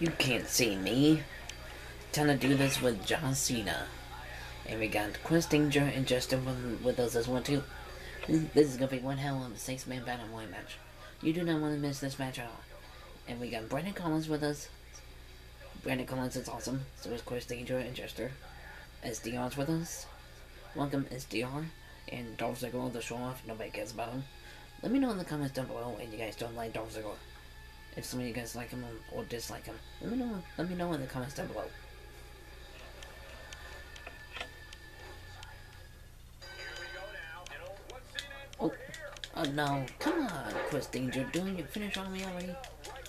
You can't see me. Time to do this with John Cena. And we got Danger and Justin with, with us as well too. This, is gonna be one hell of a six-man battle royal match. You do not want to miss this match at all. And we got Brandon Collins with us. Brandon Collins is awesome. So is Danger and Jester. SDR's with us. Welcome SDR and Dolph Ziggler, the show off. Nobody cares about him. Let me know in the comments down below if you guys don't like Dolph Ziggler. If some of you guys like him or dislike him, let me know. Let me know in the comments down below. Oh, oh no! Come on, Chris Danger, doing your finish on me already?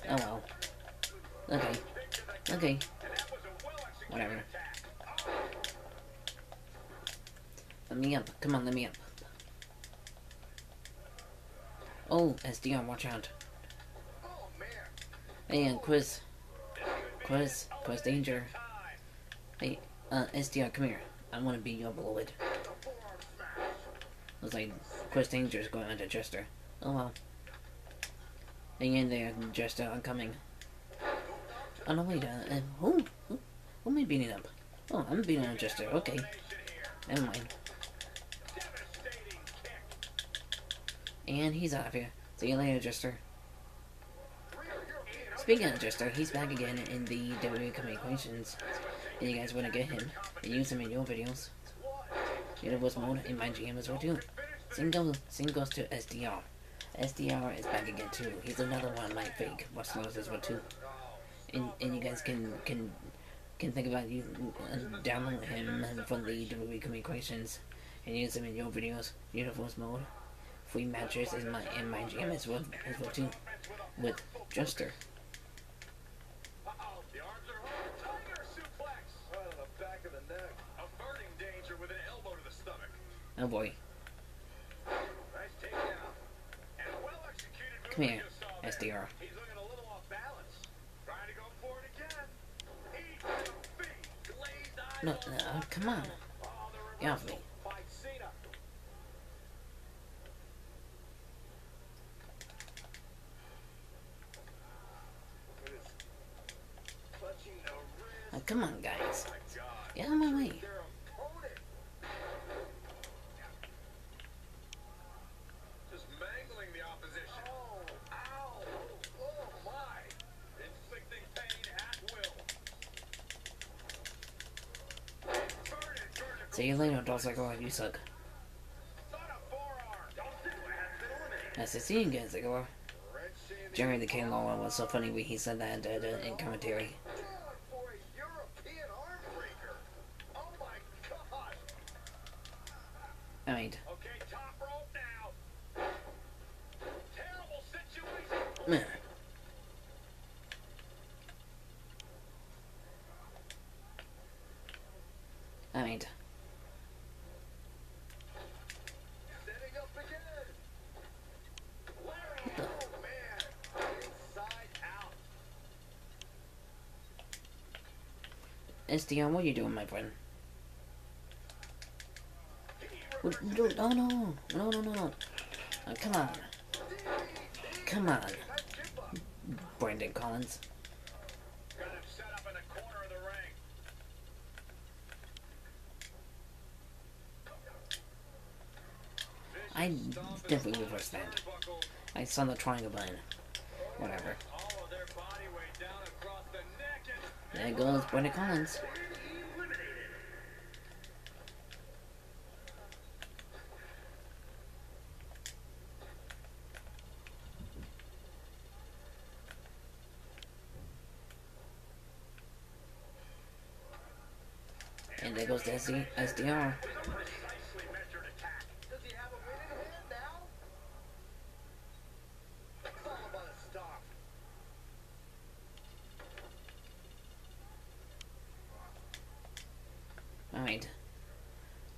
Oh well. Okay. Okay. Whatever. Let me up. Come on, let me up. Oh, SDR, watch out. Uh, Chris. Chris. Chris Danger. Hey, uh, SDR, come here. I want to beat you up a little bit. Looks like Chris Danger is going under Jester. Oh well. Hang in there, Jester, I'm coming. Oh no, wait, uh, uh who? Who, who am I beating up? Oh, I'm beating up Jester, okay. Never mind. And he's out of here. See you later, Jester. Speaking of Jester, he's back again in the WWE Communications. And you guys want to get him and use him in your videos. Universe mode in my GM as well too. Same goes, same goes to SDR. SDR is back again too. He's another one my fake wrestlers as well too. And and you guys can can can think about you uh, download him from the WWE Communications and use him in your videos. Universe mode free matches in my in my GM as well as well too with Jester. Oh boy. Come here, SDR. No, no, come on. Get off me. Oh, come on, guys. Get out of my way. See you later, Dolph Ziggler. You suck. Nice to see you again, Ziggler. Jerry the King Lawler was so funny when he said that uh, in commentary. I mean, man. I mean, SDR, um, what are you doing, my friend? What, no, no, no, no, no, no. Oh, come on. Come on. Brandon Collins. I definitely reverse that. I saw the triangle button. Whatever. There goes Brandon Collins. And there goes the SD SDR.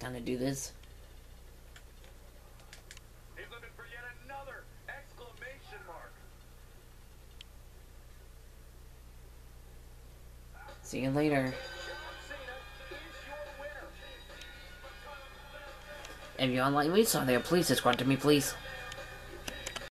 Time to do this. See you later. If you don't like me so there, please subscribe to me, please.